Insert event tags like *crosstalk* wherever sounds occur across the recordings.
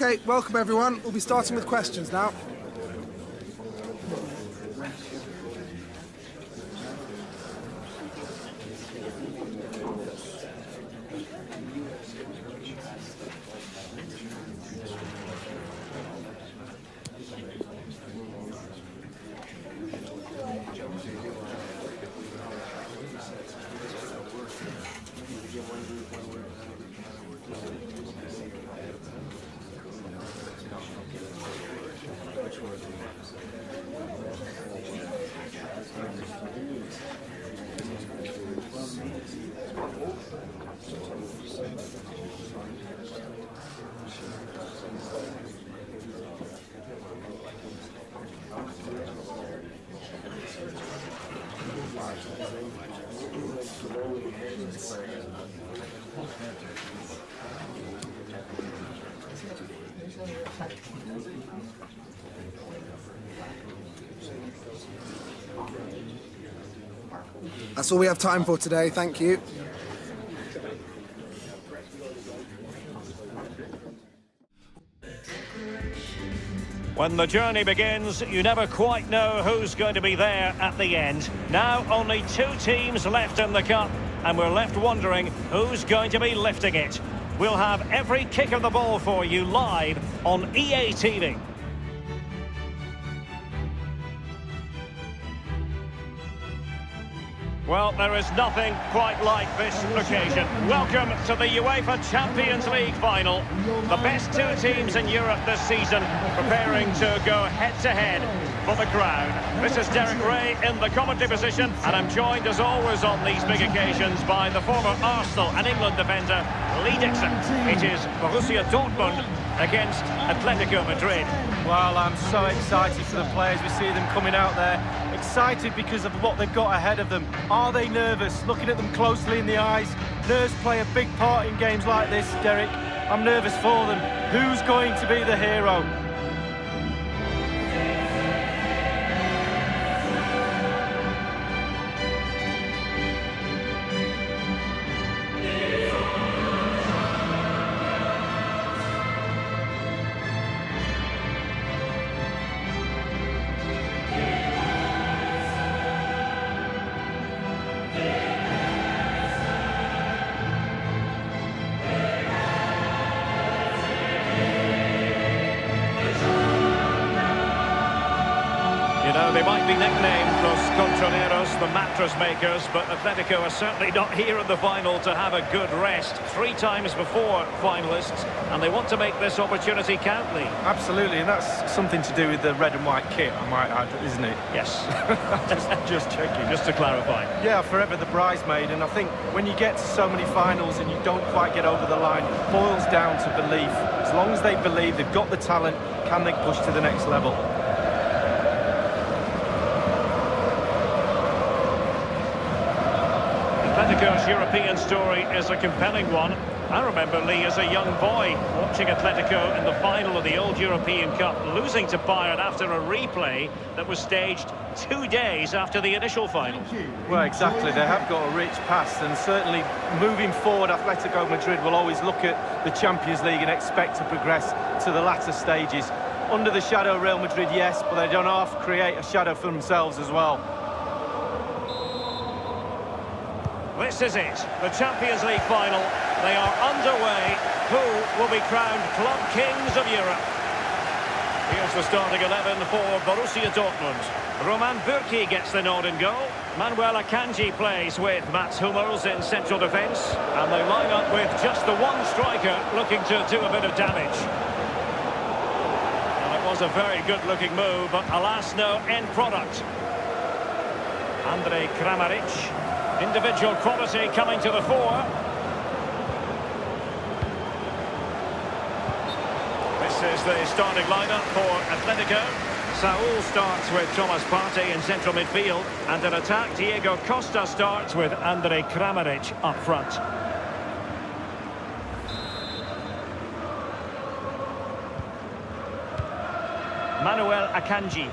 Okay, welcome everyone. We'll be starting with questions now. That's all we have time for today. Thank you. When the journey begins, you never quite know who's going to be there at the end. Now only two teams left in the cup, and we're left wondering who's going to be lifting it. We'll have every kick of the ball for you live on EA TV. Well, there is nothing quite like this occasion. Welcome to the UEFA Champions League final. The best two teams in Europe this season preparing to go head-to-head for the crown. This is Derek Ray in the commentary position, and I'm joined as always on these big occasions by the former Arsenal and England defender, Lee Dixon. It is Borussia Dortmund against Atletico Madrid. Well, I'm so excited for the players. We see them coming out there excited because of what they've got ahead of them. Are they nervous? Looking at them closely in the eyes. Nerves play a big part in games like this, Derek. I'm nervous for them. Who's going to be the hero? Makers, but Atletico are certainly not here in the final to have a good rest. Three times before finalists, and they want to make this opportunity count, Lee. Absolutely, and that's something to do with the red and white kit, I might add, isn't it? Yes, *laughs* just, just checking. just to clarify. Yeah, forever the bridesmaid, and I think when you get to so many finals and you don't quite get over the line, it boils down to belief. As long as they believe they've got the talent, can they push to the next level? European story is a compelling one. I remember Lee as a young boy watching Atletico in the final of the old European Cup, losing to Bayern after a replay that was staged two days after the initial final. Well, exactly. They have got a rich past, and certainly moving forward, Atletico Madrid will always look at the Champions League and expect to progress to the latter stages. Under the shadow of Real Madrid, yes, but they don't half create a shadow for themselves as well. This is it, the Champions League final. They are underway. Who will be crowned Club Kings of Europe? Here's the starting 11 for Borussia Dortmund. Roman Bürki gets the nod in goal. Manuel Akanji plays with Mats Hummels in central defence. And they line up with just the one striker looking to do a bit of damage. And it was a very good-looking move, but alas, no end product. Andrej Kramaric. Individual quality coming to the fore. This is the starting lineup for Atletico. Saul starts with Thomas Partey in central midfield. And in attack, Diego Costa starts with Andrej Kramaric up front. Manuel Akanji.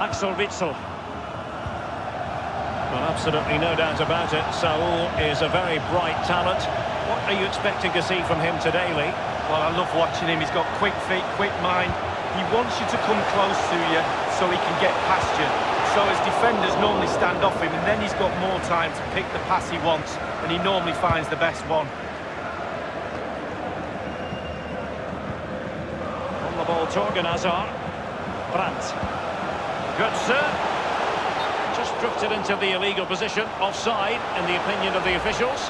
Axel Witsel. Well, absolutely no doubt about it. Saul is a very bright talent. What are you expecting to see from him today, Lee? Well, I love watching him. He's got quick feet, quick mind. He wants you to come close to you so he can get past you. So his defenders normally stand off him, and then he's got more time to pick the pass he wants, and he normally finds the best one. On the ball, Torgan Hazard. Brandt. Good Just drifted into the illegal position, offside, in the opinion of the officials.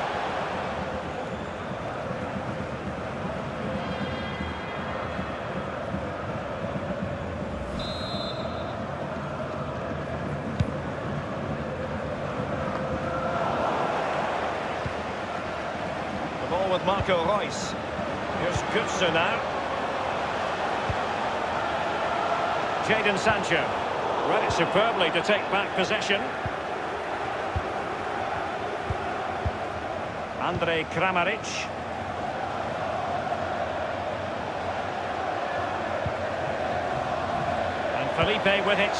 The ball with Marco Reus. Here's Götze now. Jadon Sancho. Read it superbly to take back possession. Andre Kramaric. And Felipe with it.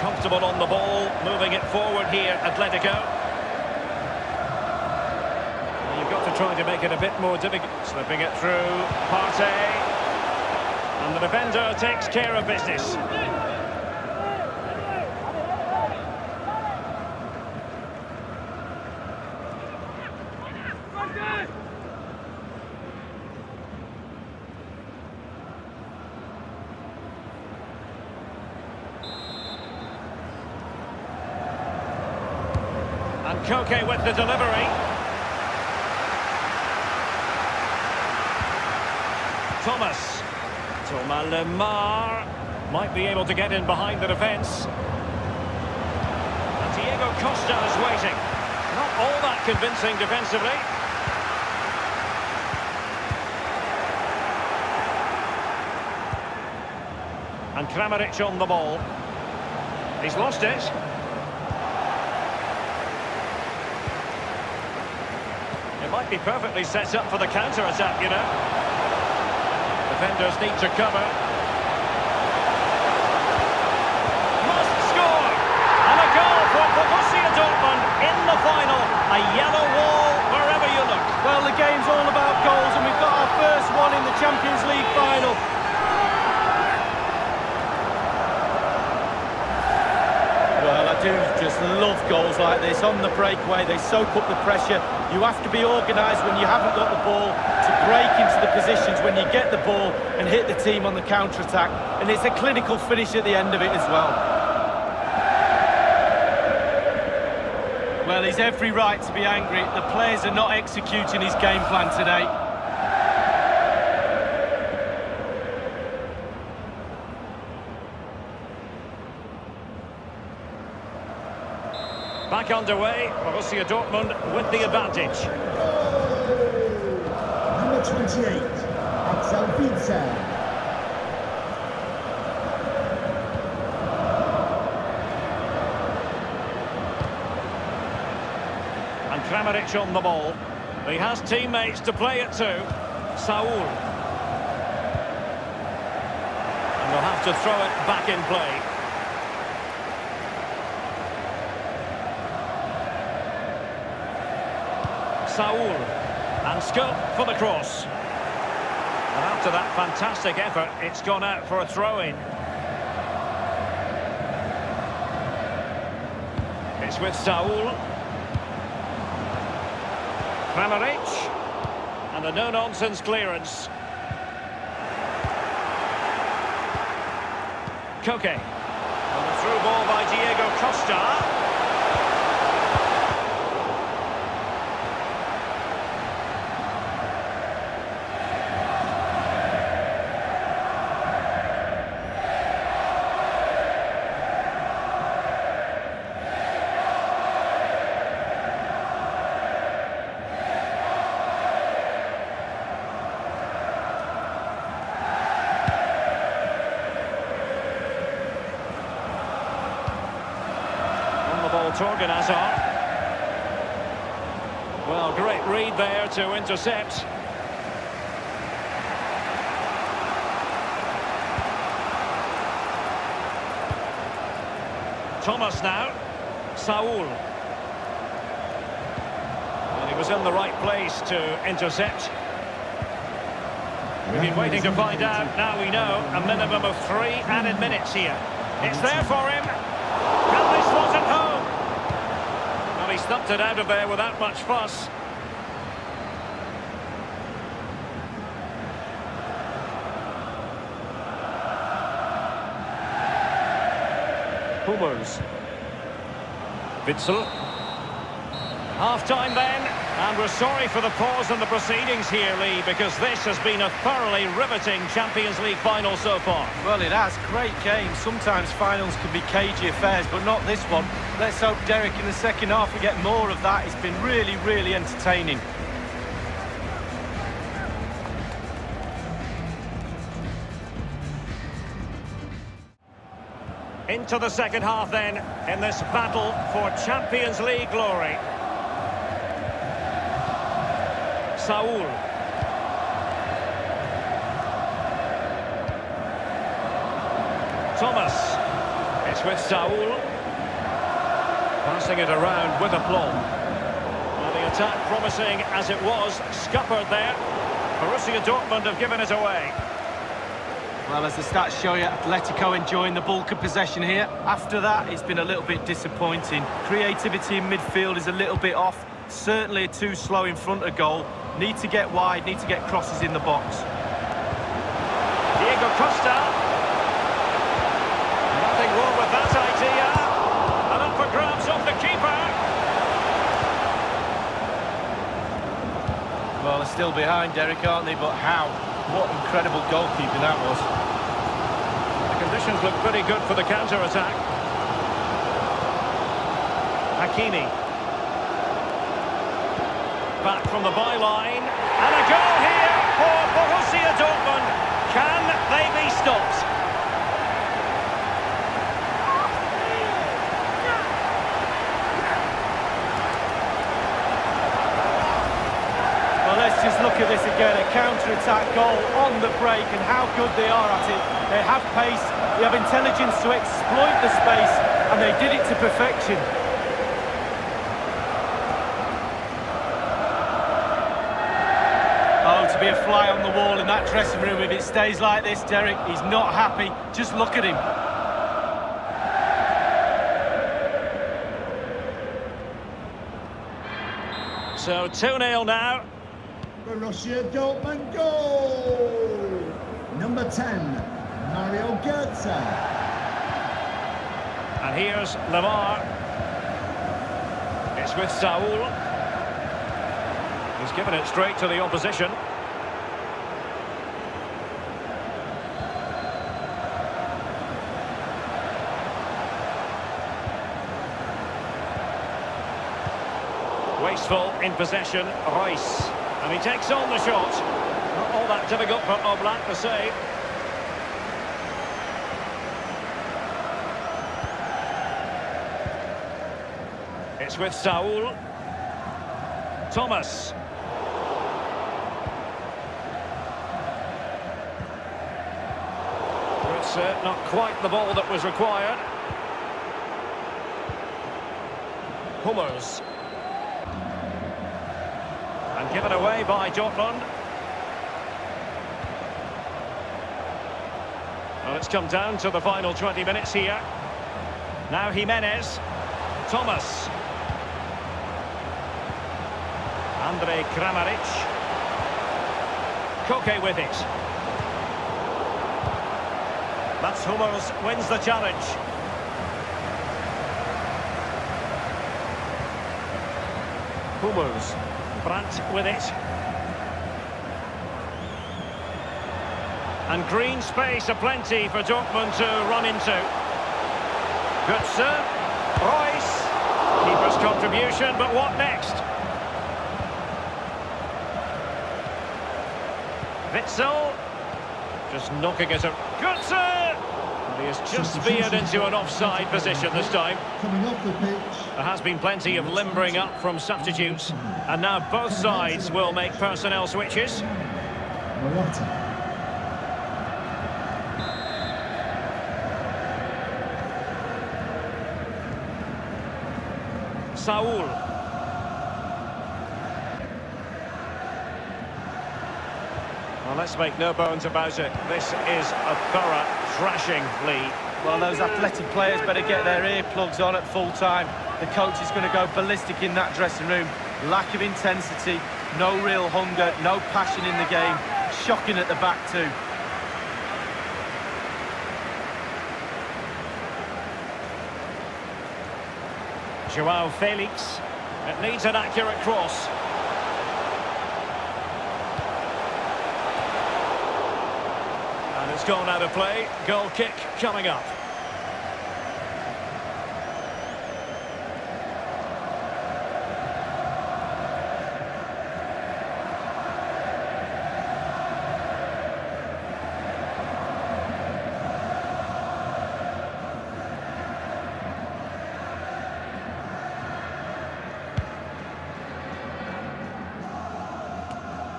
Comfortable on the ball, moving it forward here, Atletico. You've got to try to make it a bit more difficult. Slipping it through, Partey. And the defender takes care of business. And Koke with the delivery. Thomas. Thomas Lemar might be able to get in behind the defence. And Diego Costa is waiting. Not all that convincing defensively. And Kramaric on the ball. He's lost it. It might be perfectly set up for the counter-attack, you know. Defenders need to cover. Must score! And a goal for Borussia Dortmund in the final. A yellow wall wherever you look. Well, the game's all about goals, and we've got our first one in the Champions League final. Well, I do just love goals like this on the breakaway. They soak up the pressure. You have to be organised when you haven't got the ball to break into the positions when you get the ball and hit the team on the counter-attack. And it's a clinical finish at the end of it as well. Well, he's every right to be angry. The players are not executing his game plan today. Back underway. Borussia Dortmund with the advantage. Number 28, Axel Witsel. And Kramaric on the ball. He has teammates to play it to. Saul. And they'll have to throw it back in play. Saul. And scope for the cross. And after that fantastic effort, it's gone out for a throw-in. It's with Saul. Kramaric. And a no-nonsense clearance. Koke. And the through ball by Diego Costa. Torgan Hazard. Well, great read there to intercept. Thomas now. Saul. And he was in the right place to intercept. We've been waiting to find out. Now we know a minimum of three added minutes here. It's there for him. Can this slot at home? Well, he stumped it out of there without much fuss. Hummels. Witsel. Half-time then, and we're sorry for the pause in the proceedings here, Lee, because this has been a thoroughly riveting Champions League final so far. Well, it has. Great game. Sometimes finals can be cagey affairs, but not this one. Let's hope, Derek, in the second half we get more of that. It's been really, really entertaining. Into the second half then, in this battle for Champions League glory. Saul. Thomas. It's with Saul. Passing it around with aplomb. Well, the attack promising as it was, scuppered there. Borussia Dortmund have given it away. Well, as the stats show you, Atletico enjoying the bulk of possession here. After that, it's been a little bit disappointing. Creativity in midfield is a little bit off. Certainly too slow in front of goal. Need to get wide, need to get crosses in the box. Diego Costa. Nothing wrong with that idea. And up for grabs off the keeper. Well, they're still behind, Derek, aren't they? But how? What incredible goalkeeping that was. The conditions look pretty good for the counter-attack. Hakimi. Back from the byline. And a goal here for Borussia Dortmund. Can they be stopped? Well, let's just look at this again. A counter-attack goal on the break and how good they are at it. They have pace, they have intelligence to exploit the space, and they did it to perfection. To be a fly on the wall in that dressing room if it stays like this, Derek, he's not happy. Just look at him. So 2-0 now. Borussia Dortmund goal! Number 10, Mario Götze. And here's Lemar. It's with Saul. He's given it straight to the opposition. Wasteful in possession, Reus. And he takes on the shot. Not all that difficult for Oblak to save. It's with Saul. Thomas. It's uh, not quite the ball that was required. Hummels. Given away by Dortmund. Well, it's come down to the final 20 minutes here. Now Giménez. Thomas. Andre Kramaric. Koke with it. Mats Hummels wins the challenge. Hummels. Brandt with it. And green space aplenty for Dortmund to run into. Götze. Reus. Keeper's contribution, but what next? Witsel. Just knocking it up. Götze! He has just veered into an offside position this time. Coming off the pitch, There has been plenty of limbering up from substitutes. And now both sides will make personnel switches. Saul. Well, Well, let's make no bones about it. This is a thorough thrashing, Lee. Well, those athletic players better get their earplugs on at full time. The coach is going to go ballistic in that dressing room. Lack of intensity, no real hunger, no passion in the game. Shocking at the back too. Joao Felix. It needs an accurate cross. And it's gone out of play. Goal kick coming up.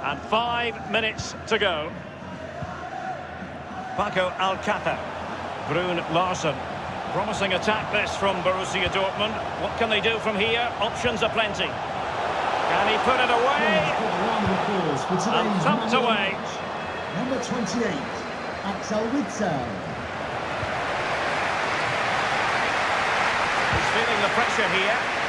And five minutes to go. Paco Alcácer. Bruun Larsen. Promising attack this from Borussia Dortmund. What can they do from here? Options are plenty. Can he put it away? Round of applause for today's And thumped man of the away. Number 28, Axel Witsel. He's feeling the pressure here.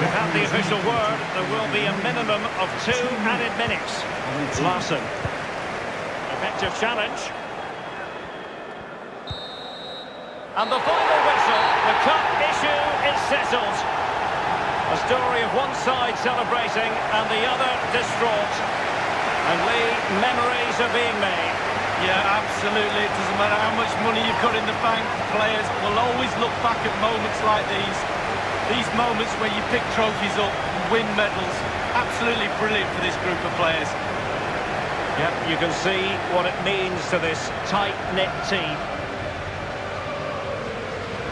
Without the official word, there will be a minimum of two added minutes. Larsen. Effective challenge. And the final whistle, the cup issue is settled. A story of one side celebrating and the other distraught. And Lee, memories are being made. Yeah, absolutely. It doesn't matter how much money you've got in the bank. Players will always look back at moments like these. These moments where you pick trophies up, and win medals. Absolutely brilliant for this group of players. Yep, you can see what it means to this tight-knit team.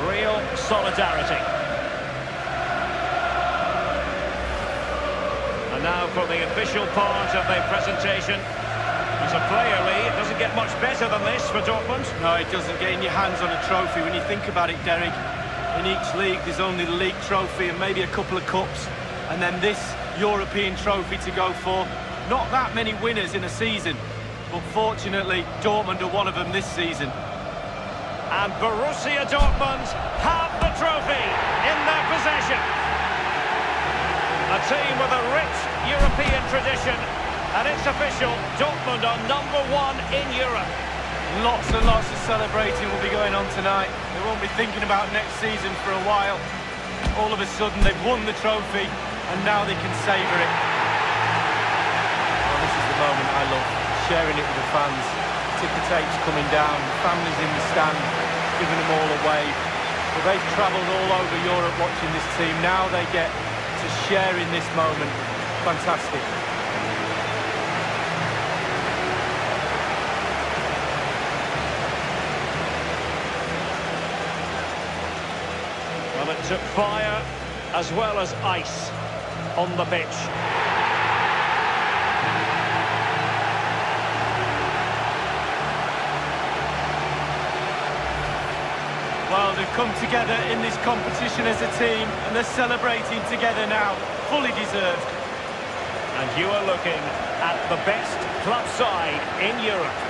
Real solidarity. And now for the official part of the presentation. As a player, Lee, it doesn't get much better than this for Dortmund. No, it doesn't. Getting your hands on a trophy. When you think about it, Derek, in each league there's only the league trophy and maybe a couple of cups. And then this European trophy to go for. Not that many winners in a season. But fortunately, Dortmund are one of them this season. And Borussia Dortmund have the trophy in their possession. A team with a rich European tradition. And it's official, Dortmund are number one in Europe. Lots and lots of celebrating will be going on tonight. They won't be thinking about next season for a while. All of a sudden, they've won the trophy, and now they can savour it. This is the moment I love, sharing it with the fans. Ticker tapes coming down, families in the stand, giving them all a wave. Well, they've travelled all over Europe watching this team. Now they get to share in this moment. Fantastic. Took fire as well as ice on the pitch. Well, they've come together in this competition as a team, and they're celebrating together now. Fully deserved. And you are looking at the best club side in Europe.